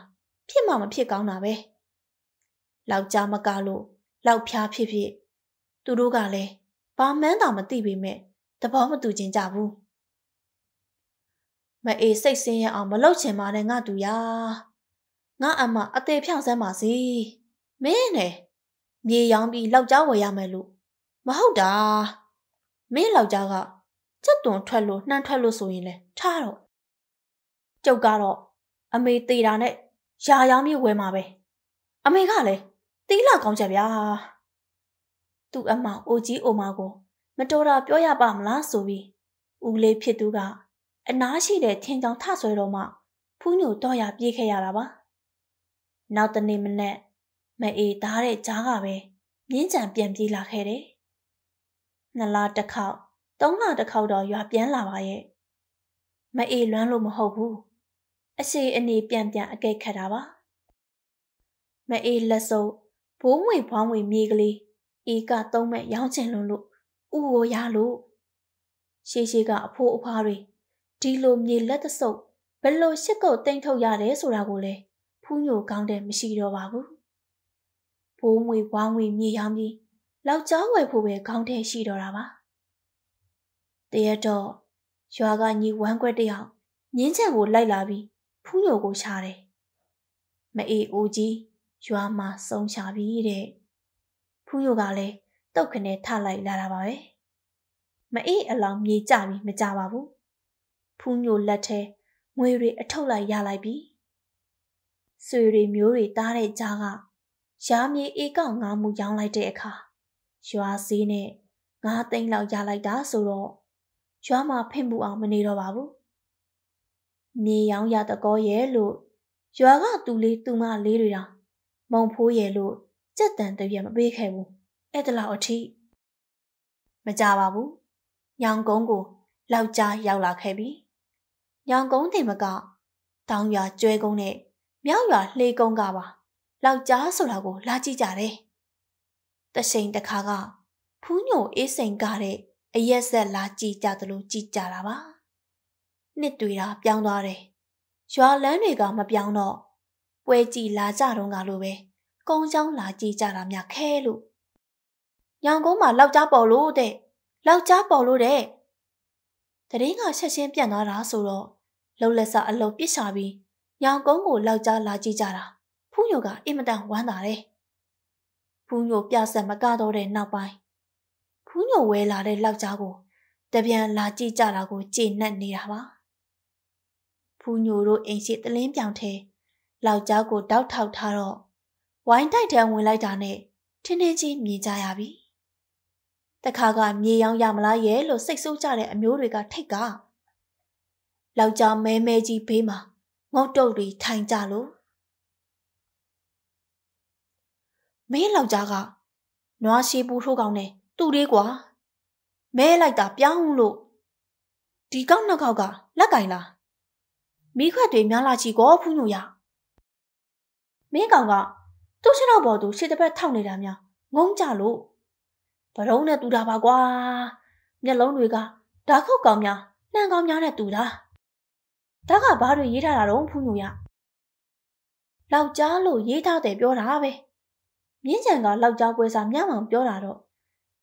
ဖြစ်မှမဖြစ်ကောင်းတာပဲလောက်ကြားမကလို့လောက်ဖျားဖြစ်ဖြစ် သူတို့ကလည်းဘာမှန်းတာမသိပေမဲ့သဘောမတူချင်းကြဘူး မအေးစိတ်ဆင်းရဲအောင်မလုပ်ချင်ပါနဲ့ငါတူရငါအမအသေးဖြောင်းစမ်းပါစီမင်းနဲ့မြေရောင်ပြီးလောက်ကြောဝယ်ရမယ်လို့မဟုတ်တာမင်းလောက်ကြောကစက်သွန်ထွက်လို့နှမ်းထွက်လို့ဆိုရင်လေထားတော့ကျုပ်ကတော့အမေတေတာနဲ့ရာရောင်ပြီးဝယ်မှာပဲအမေကလည်းတီးလာကောင်းချက်ဗျာသူ့အမအိုကြီးအိုမကို မတော်တာပြောရပါမလားဆိုပြီးဦးလေးဖြစ်သူက အနားရှိတဲ့ထင်းချောင်းထဆွဲတော့မှဖူးညိုတော့ရပြေးခဲ့ရတာပါနောက်တနေ့မနေ့မအေးသားတဲ့ကြားကပဲမြင်းကြံပြန်ပြေးလာခဲ့တယ်နှစ်လတစ်ခေါက်သုံးလတစ်ခေါက်တော့ရွာပြန်လာပါရဲ့မအေးလွမ်းလို့မဟုတ်ဘူးအရှိအနေပြန်ပြန်အကဲခတ်တာပါမအေးလက်စုပ်ဘိုးငွေဖွားငွေမြေကလေးအေးကသုံးမဲ့ရောင်းချင်လွန်းလို့ဥကိုရလို့ရှေးရှေးကအဖိုးအဖွားတွေ ဒီလိုမြေလက်သဆုပ်ဘယ်လိုရှစ်ကုတ်တိမ့်ထုတ်ရတယ်ဆိုတာကိုလည်းဖူးညိုကောင်းတဲ့မရှိတော့ပါဘူးဘိုးငွေဝါငွေမြေရောင်းပြီးလောက်ကျောင်းဝယ်ဖို့ပဲခေါင်းထဲရှိတော့တာပါတရတော့ရွာကညီဝမ်းကွက်တယောက်မြင်းချက်ကိုလိုက်လာပြီးဖူးညိုကိုရှာတယ်မအေးအိုကြီးရွာမှာဆုံးချပြီတဲ့ဖူးညိုကလည်းတုတ်ခနဲ့ထလိုက်လာတာပါပဲမအေးအလောင်းမြေကြပြီးမကြပါဘူး ဖူးညိုလက်ထဲငွေတွေအထုတ်လိုက်ရလိုက်ပြီဆွေတွေမျိုးတွေတားတဲ့ကြားကရာမြေဧကငါးမှုရောင်းလိုက်တဲ့အခါရွာစည်းနဲ့ငါးသိန်းလောက်ရလိုက်တာဆိုတော့ရွာမှာဖင့်မှုအောင်မနေတော့ပါဘူးမြေရောင်းရတကောရဲ့လို့ရွာကသူလေးသူမလေးတွေတောင်မုံဖိုးရဲ့လို့ကြက်တန်တပြက်မပေးခဲ့ဘူးအဲ့တလောက်အထိမကြပါဘူးညောင်ကုန်းကိုလောက်ကြားရောက်လာခဲ့ပြီ ညောင်ကုန်းတင်မကတောင်ရွာကျွဲကုန်းနဲ့မြောက်ရွာလှေကုန်းကပါလောက်ကြားဆိုတာကိုလာကြည့်ကြတယ်တရှိန်တခါကဖူးညိုအေးစိန်ကားတဲ့အရက်ဆက်လာကြည့်ကြသလိုကြည့်ကြတာပါနှစ်တွေတာပြောင်းသွားတယ်ရွာလန်းတွေကမပြောင်းတော့ပွဲကြည့်လာကြတော့ကလိုပဲကုန်းချောင်းလာကြည့်ကြတာများခဲလို့ညောင်ကုန်းမှာလောက်ကြားပေါ်လို့တဲ့လောက်ကြားပေါ်လို့တဲ့တရင်ကဆက်ရှင်းပြန့်သွားတာဆိုတော့ လှုပ်လက်စအလုံးပစ်ရှာပြီးညောင်ကုန်းကိုလောက်ကြားလာကြည့်ကြတာဖူးညိုကအင်မတန်ဝမ်းသာတယ်ဖူးညိုပြဆက်မကတော့တဲ့နောက်ပိုင်းဖူးညိုဝဲလာတဲ့လောက်ကြားကိုတပြန်လာကြည့်ကြတာကိုကြည်နှက်နေတာပါဖူးညိုတို့အိမ်ရှိတလင်းပြောင်ထဲလောက်ကြားကိုတောက်ထောက်ထားတော့ဝိုင်းတိုက်ထဲဝင်လိုက်တာနဲ့ထင်းထင်းချင်းမြင်ကြရပြီတခါကမြေရောင်ရမလားရဲ့လို့စိတ်ဆိုးကြတဲ့အမျိုးတွေကထိတ်က ယောက်ျားမဲမဲကြီးဘေးမှာငုတ်တုတ်တွေထိုင်ကြလို့မင်းယောက်ျားကနွားရှိပူထိုးကောင်နဲ့သူ့လေးကွာမဲလိုက်တာပြောင်းလို့ဒီကောက်နှစ်ခေါက်ကလက်ကင်လားမိခွက်တွေများလာချီကောဖူးညိုရမင်းကောင်ကသူ့ခြေထောက်ပေါ်သူရှစ်တစ်ဖက်ထောက်နေတာများငုံကြလို့ဘရုံးနဲ့တူတာပါကွာမျက်လုံးတွေကဓာတ်ခုတ်ကောင်များနှံကောင်များနဲ့တူတာ ဒါကဘာတွေရေးထားတာတော့ဖူးညိုရလောက်ကြားလို့ရေးထားတယ်ပြောတာပဲမြင်းချံကလောက်ကြားပွဲစားမြမောင်ပြောတာတော့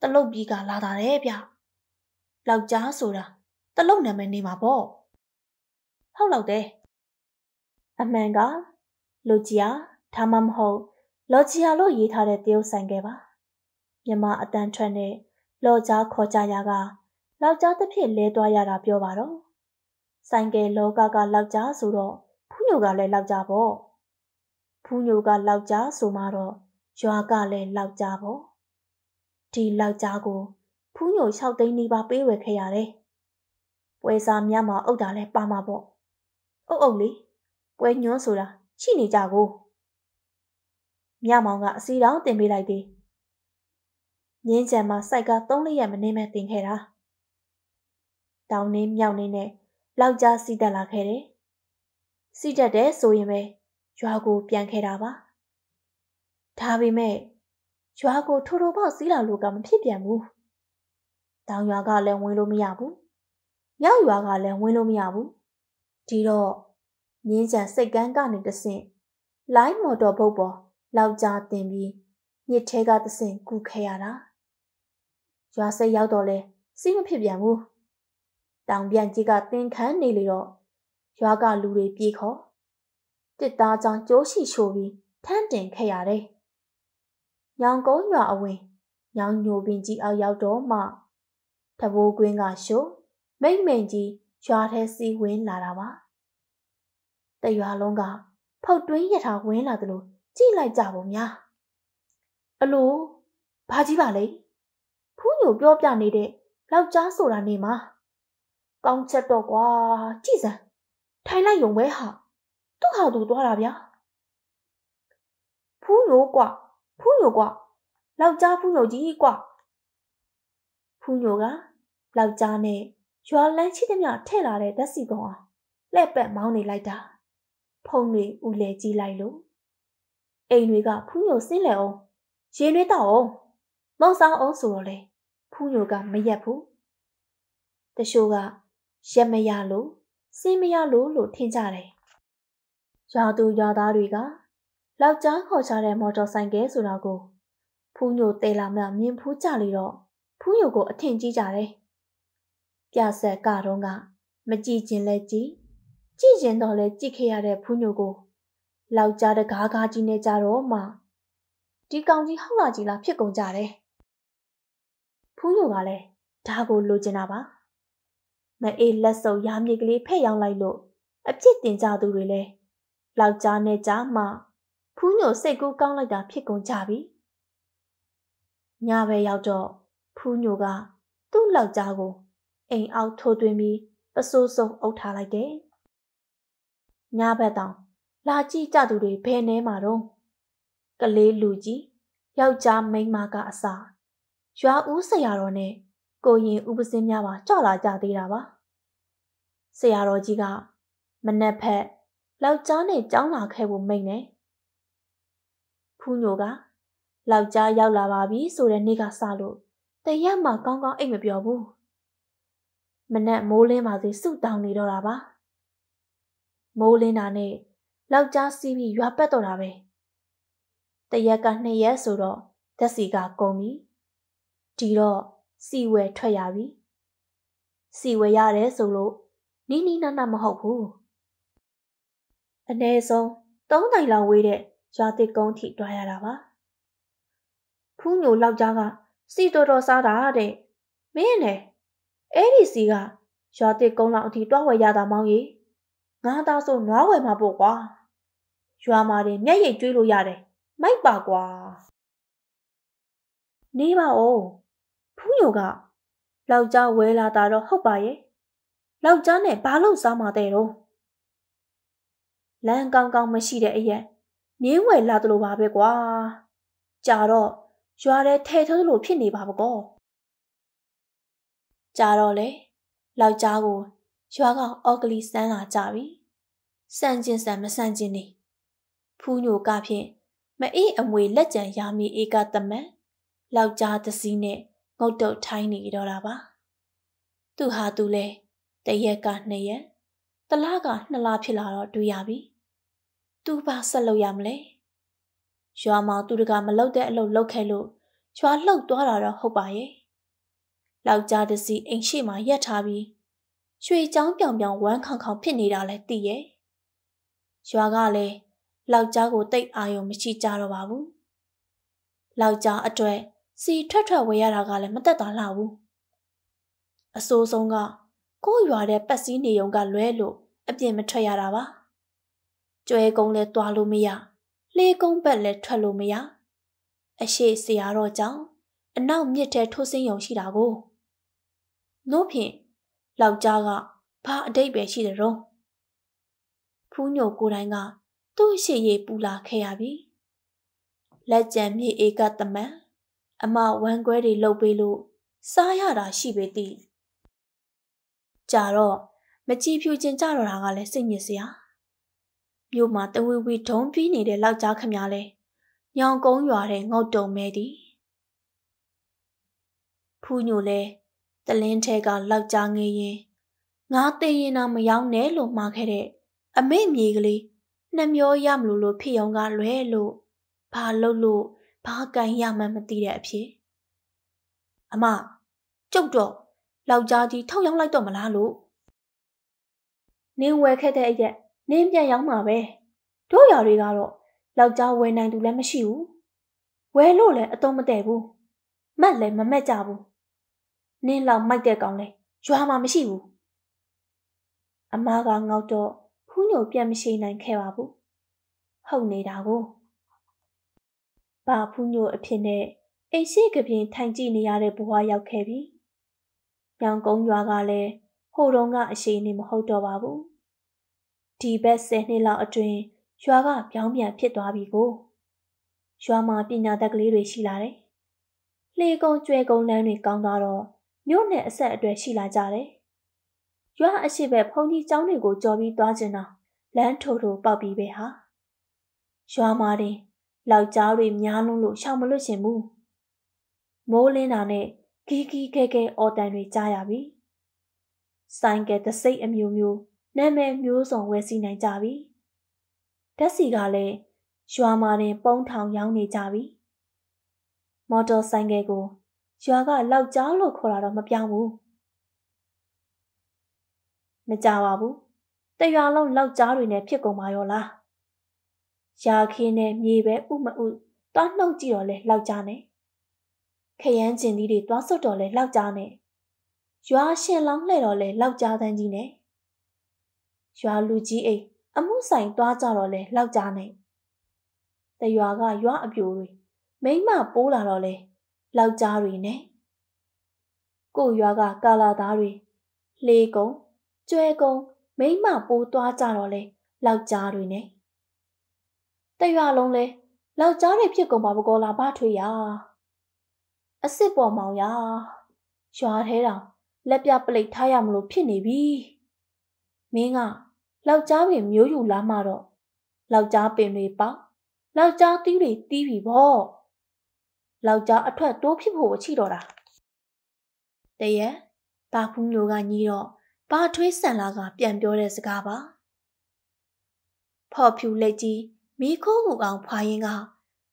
တလုတ်ပြီးကလာတာတဲ့ဗျလောက်ကြားဆိုတာတလုတ်နာမည်နေမှာပေါ့ဟုတ်လောက်တယ်အမှန်ကလူကြီးယာဒါမှမဟုတ်လော်ဂျီယာလို့ရေးထားတဲ့တရုတ်ဆိုင်ကပါမြမအတန်ထွက်နဲ့လော်ကြားခေါ်ကြရကလောက်ကြားတစ်ဖြစ်လဲသွားရတာပြောပါတော့ ဆိုင်ကလောကကလောက်ကြားဆိုတော့ဖူးညိုကလည်းလောက်ကြားပေါ့ဖူးညိုကလောက်ကြားဆိုမှတော့ရွာကလည်းလောက်ကြားပေါ့ဒီလောက်ကြားကိုဖူးညို6သိန်းနီးပါးပေးဝယ်ခဲ့ရတယ်ပွဲစားများမှာအုပ်တာလဲပါမှာပေါ့အုပ်အုပ်လေးပွဲညွှန်းဆိုတာရှိနေကြကိုမြမောင်ကအစီတောင်းတင်ပေးလိုက်သည်ငင်းချံမှာစိုက်က3လရက်မနေမဲ့တင်ခဲ့တာတောင်းနေမြောက်နေနဲ့ လောက်ကြားစီးတက်လာခဲ့တယ်စီးတက်တယ်ဆိုရင်ပဲရွာကိုပြန်ခဲ့တာပါဒါပေမဲ့ရွာကိုထိုးထိုးပေါက်စီးလာလို့ကမဖြစ်ပြန်ဘူးတောင်ရွာကလည်းဝင်လို့မရဘူးမြောက်ရွာကလည်းဝင်လို့မရဘူးဒီတော့ငင်းချံစိတ်ကန်းကနေတဆင့်လိုင်းမော်တော်ဘုတ်ပေါ်လောက်ကြားတင်ပြီးမြစ်ထဲကတဆင့်ကူခဲ့ရတာရွာစိတ်ရောက်တော့လဲစီးမဖြစ်ပြန်ဘူး တောင်ပြန်ကြီးကတင်းခမ်းနေလေတော့ရွာကလူတွေပြေးခေါ်တစ်သားကြောင့်ကြိုးရှိရှိုးပြီးထန်းတင်ခဲ့ရတယ်ညောင်ကုန်းရွာအဝင်ညောင်ညိုပင်ကြီးအောက်ရောက်တော့မှတဘိုးကွင်းကရှို့မိမ့်မိန်ကြီးရွာထဲစီးဝင်လာတာပါတရွာလုံးကဖောက်တွင်းရထားဝင်လာတယ်လို့ကြည့်လိုက်ကြပုံများအလိုဘာကြီးပါလဲဖူးညိုပြောပြနေတဲ့လောက်ကြားဆိုတာနေမှာ ကောင်းချက်တော့ကွာကြည့်စမ်းထိုင်လိုက်ရုံပဲဟာသူ့ဟာသူသွားတာဗျာဖူးညိုကွာဖူးညိုကွာလောက်ကြားဖူးညိုကြီးကွာဖူးညိုကလောက်ကြားနဲ့ရွာလန်းချိသမျှထဲ့လာတဲ့ဓာတ်စီကောင်အောင်လှဲ့ပက်မောင်းနေလိုက်တာဖုံတွေဦးလဲကြီးလိုက်လို့အိမ်တွေကဖူးညိုဆင်းလဲအောင်ရေနွေးတော့အောင်မောင်ဆောင်အောင်ဆိုတော့လေဖူးညိုကမရက်ဘူးတရှိုးက ရက်မရလို့စင်းမရလို့လို့ထင်ကြတယ်ရွာသူရွာသားတွေကလောက်ကြားခေါ်ချတဲ့မော်တော်ဆိုင်ကယ်ဆိုတာကိုဖူးညိုတဲလာမှမြင်ဖူးကြလေတော့ဖူးညိုကိုအထင်ကြီးကြတယ်ပြဆက်ကတော့ကမကြည့်ခြင်းလဲကြည့်ကြည့်ခြင်းတော့လဲကြည့်ခဲ့ရတဲ့ဖူးညိုကိုလောက်ကြားတကားကားကြီးနဲ့ကြတော့မှဒီကောင်ကြီးဟောက်လာကြီးလားဖြစ်ကုန်ကြတယ်ဖူးညိုကလည်းဒါကိုလိုချင်တာပါ မအေးလက်စုပ်ရာမြေကလေးဖဲ့ရောင်းလိုက်လို့အပြစ်တင်ကြသူတွေလဲလောက်ကြားနဲ့ကြားမှဖူးညိုစိတ်ကူးကောင်းလိုက်တာဖြစ်ကုန်ကြပြီညပဲရောက်တော့ဖူးညိုကသူ့လောက်ကြားကိုအိမ်အောက်ထိုးသွင်းပြီးပစိုးစုံအုပ်ထားလိုက်တယ်ညဘက်တောင်လာကြည့်ကြသူတွေဘယ်နှဲမှာတော့ကလေးလူကြီးယောက်ျားမိန်းမကအစာရွာဦးဆရာတော်နဲ့ ကိုရင်ဥပစင်းများပါကြောက်လာကြသေးတာပါဆရာတော်ကြီးကမနက်ဖက်လောက်ကြားနဲ့ကြောင်းလာခဲ့ဖို့မိန်နေဖူးညိုကလောက်ကြားရောက်လာပါပြီဆိုတဲ့နေ့ကစလို့တရက်မှကောင်းကောင်းအိတ်မပြောဘူးမနက်မိုးလင်းပါစေစုတောင်းနေတော့တာပါမိုးလင်းတာနဲ့လောက်ကြားစီးပြီးရွာပက်တော့တာပဲတရက်ကနှစ်ရက်ဆိုတော့ဓက်စီကကုန်ပြီဒီတော့ စီဝယ်ထွက်ရပြီစီဝယ်ရတယ်ဆိုလို့နီးနီးနားနားမဟုတ်ဘူးအနည်းဆုံး၃တိုင်လောက်ဝေးတဲ့ရွာတစ်ကုန်းထိတွားရတာပါဖူးညိုလောက်ကြားကစီတော်တော်စားတာတဲ့မင်းနဲ့အဲ့ဒီစီကရွာတစ်ကုန်းလောက်အထိတွားဝယ်ရတာမောင်ကြီးငါသားဆိုနွားဝယ်မှာပေါ့ကွာရွာမှာတင်မျက်ရည်ကျွေးလို့ရတယ်မိုက်ပါကွာနေပါဦး ဖူးညိုကလောက်ကြားဝဲလာတာတော့ဟုတ်ပါရဲ့လောက်ကြားနဲ့ဘာလို့စားမှတဲ့တော့လမ်းကောင်းကောင်းမရှိတဲ့အရက်မြင်းဝယ်လာတယ်လို့ပါပဲကွာကြာတော့ရွာထဲထဲထိုးလို့ဖြစ်နေပါဘကောကြာတော့လေလောက်ကြားကိုရွာကအော်ကလီစမ်းလာကြပြီစန့်ကျင်စံမစန့်ကျင်နေဖူးညိုကဖြင့်မအေးအမွေလက်ကြံရာမီဧကသမန်လောက်ကြားသစည်းနဲ့ ငုတ်တုတ်ထိုင်းနေတော့တာပါသူဟာသူလဲတရက်ကနှစ်ရက်တလားကနှစ်လားဖြစ်လာတော့တွေ့ရပြီသူဘာဆက်လုပ်ရမလဲရွာမှာသူတကမလုပ်တဲ့အလုပ်လုပ်ခဲ့လို့ရွာလှုပ်သွားတာတော့ဟုတ်ပါရဲ့လောက်ကြားတစီအိမ်ရှိမှရက်ထားပြီးရွှေချောင်းပြောင်ပြောင်ဝမ်းခေါင်ခေါင်ဖြစ်နေတာလဲသိရဲ့ရွာကလည်းလောက်ကြားကိုတိတ်အာရုံမရှိကြတော့ပါဘူးလောက်ကြားအတွက် စီထွက်ထွက်ဝေရတာကလည်းမတက်တာလှဘူးအဆိုးဆုံးကကို့ရွာတဲ့ပတ်စည်းနေုံကလွဲလို့အပြင်မထွက်ရတာပါကျွဲကုန်းလဲတွားလို့မရလေကုန်းဘက်လဲထွက်လို့မရအရှိဆရာတော်ကြောင့်အနောက်မြစ်ထဲထိုးစင်းယုံရှိတာကိုနို့ဖြင့်လောက်ကြားကဘာအတိတ်ပဲရှိတယ်တော့ဖူးညိုကိုယ်တိုင်ကသူ့ရှိရပူလာခဲ့ရပြီလက်ကြံမြေဧကသမန် အမဝမ်းကွဲတွေလှုပ်ပေးလို့စားရတာရှိပေသည်ကြာတော့မကြည့်ဖြူချင်းကြတော့တာကလည်းစိတ်ညစ်စရာမြို့မှာတဝီဝီဒုံပြီးနေတဲ့လောက်ကြားခမလဲညောင်ကုန်းရွာတဲ့ငုတ်တုံမဲသည်ဖူးညိုလဲတလင်းထဲကလောက်ကြားငေးရင်ငါသေးရင်တော့မရောက်နဲ့လို့မှားခဲ့တဲ့အမေမြေကလေးနှမျောရမလို့လို့ဖြစ်ုံကလွဲလို့ဘာလို့လို့ ဘာကန်ရမှန်းမသိတဲ့အဖြစ်အမကျုပ်တော့လောက်ကြားကြီးထောက်ရောက်လိုက်တော့မလားလို့နင်းဝယ်ခဲ့တဲ့အရက်နင်းပြန်ရောက်မှာပဲတို့ရွာတွေကတော့လောက်ကြားဝယ်နိုင်သူလည်းမရှိဘူးဝယ်လို့လည်းအတုံးမတည့်ဘူးမက်လည်းမမက်ကြဘူးနင်းလောက်မိုက်တဲ့ကောင်လဲရွာမှာမရှိဘူးအမားကငေါက်တော့ဖူးညိုပြန်မရှိနိုင်ခဲ့ပါဘူးဟုတ်နေတာကို ဘာဖူးညိုအဖြစ်နဲ့အိမ်ရှိကပြင်းထိုင်ကြည့်နေရတဲ့ဘဝရောက်ခဲ့ပြီ။ညောင်ကုန်းရွာကလည်းဟိုတုန်းကအရှိနေမဟုတ်တော့ပါဘူး။ဒီဘက်ဆယ်နှစ်လောက်အတွင်းရွာကပြောင်းပြန်ဖြစ်သွားပြီကို။ရွာမှာပညာတတ်ကလေးတွေရှိလာတယ်။လေကုံကျွဲကုံလမ်းတွေကောင်းသွားတော့မြို့နယ်အဆက်အသွယ်ရှိလာကြတယ်။ရွာအရှိဘက်ဖုန်ကြီးကျောင်းတွေကိုကြော်ပြီးသွားကျင်တော့လမ်းထိုးထိုးပေါက်ပြီးပဲဟာ။ရွာမှာတင် လောက်ကြားတွေများလုံးလို့ရှောင်မလွတ်ရှင်ဘူးမိုးလင်းတာနဲ့ဂီဂီခဲခဲအော်တန်တွေကြားရပြီဆိုင်ကယ်တစိတ်အမျိုးမျိုးနာမည်မျိုးစုံဝယ်စီနိုင်ကြပြီဓာတ်စီကလည်းရွာမှာတင် ပုံးထောင်ရောင်းနေကြပြီမော်တော်ဆိုင်ကယ်ကိုရွာကလောက်ကြားလို့ခေါ်တာတော့မပြောင်းဘူးမကြပါဘူးတရွာလုံးလောက်ကြားတွေနဲ့ဖြစ်ကုန်ပါရောလား ရာခင်းနဲ့မြေပဲဥမဥတွားနှုတ်ကြည့်တော့လဲလောက်ကြနဲ့ခရမ်းကျင်သီးတွေတွားဆုတ်တော့လဲလောက်ကြနဲ့ရွာရှင်လောင်းလှဲ့တော့လဲလောက်ကြတန်းကြီးနဲ့ရွာလူကြီးအိမ်အမှုဆိုင်တွားကြတော့လဲလောက်ကြနဲ့တရွာကရွာအပြိုတွေမိမပိုးလာတော့လဲလောက်ကြားတွေနဲ့ကိုရွာကကာလာသားတွေလှေကုံကျွဲကုံမိမပိုးသွားကြတော့လဲလောက်ကြားတွေနဲ့ တရွာလုံးလဲလောက်ကြားတွေဖြစ်ကုန်ပါဘကောလားဘာထွေရအစ်စ်ပေါ်မောင်ရရွာထဲတောင်လက်ပြပလိတ်ထားရမလို့ဖြစ်နေပြီမင်းကလောက်ကြားပင်မျိုးယူလာမှတော့လောက်ကြားပင်တွေပေါက်လောက်ကြားသီးတွေတီးပြီဗောလောက်ကြားအထွက်တိုးဖြစ်ဖို့အချိတော့တာတရက်ဘာဖူးမျိုးကညီးတော့ဘာထွေးဆန်လာကပြန်ပြောတဲ့စကားပါဖော်ဖြူလက်ကြီး မီးခိုးကူကောင်ဖွာရင်က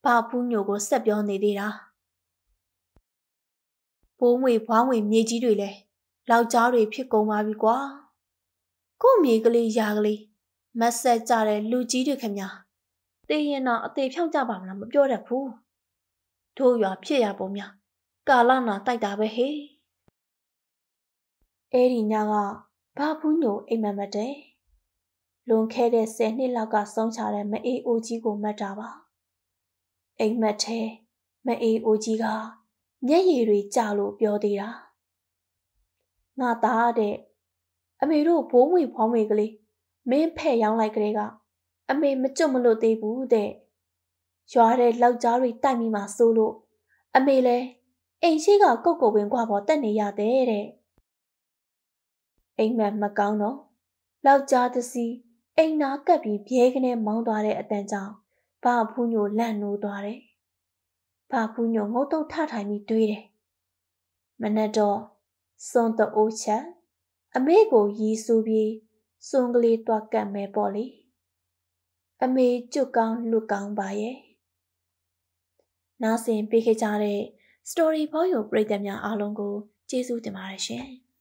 ဘာဖူးညိုကိုဆက်ပြောနေသေးတာဘိုးငွေဘွားငွေမြေကြီးတွေလဲလောက်ကြားတွေဖြစ်ကုန်ပါပြီကွာကို့မြေကလေးရာကလေးမက်ဆက်ကြတဲ့လူကြီးတွေခင်ဗျာတေးရင်တော့အသေးဖြောင်းကြပါမလားမပြောတတ်ဘူးတို့ရွာဖြစ်ရပုံများကာလနာတိုက်တာပဲဟေးအဲ့ဒီညကဘာဖူးညိုအိမ်မက်မတဲ့ လွန်ခဲ့တဲ့10နှစ်လောက်ကဆုံးချတဲ့မအေးအိုကြီးကိုမှတ်တာပါအိမ်မက်ထဲမအေးအိုကြီးကမျက်ရည်တွေကျလို့ပြောသေးတာငါသားတဲ့အမေတို့ဘိုးမွေဖွားမွေကလေးမင်းဖဲ့ရောင်းလိုက်ကလေးကအမေမကြွမလို့သေးဘူးတဲ့ရွာတဲ့လောက်ကြားတွေတိုက်မိမှစိုးလို့အမေလဲအိမ်ရှိကကုတ်ကုတ်ပင်ကွာပေါ်တက်နေရတဲ့တဲ့အိမ်မက်မကောင်းတော့လောက်ကြားတစီ အိမ်နာကပ်ပြီးပြဲကနေမောင်းသွားတဲ့အတန်ကြောင့်ဘာဖူးညိုလန့်နိုးသွားတယ်ဘာဖူးညိုငုတ်တုတ်ထထိုင်ပြီးတွေးတယ်မနက်တော့စွန်တအိုးချက်အမေကိုရီးဆူပြီးစွန်ကလေးတွားကတ်မယ်ပေါ့လေအမေကျွတ်ကောင်းလွတ်ကောင်းပါရဲ့နားဆင်ပေးခဲ့ကြတဲ့ Story ဘောရုံပရိသတ်များအားလုံးကိုကျေးဇူးတင်ပါတယ်ရှင်။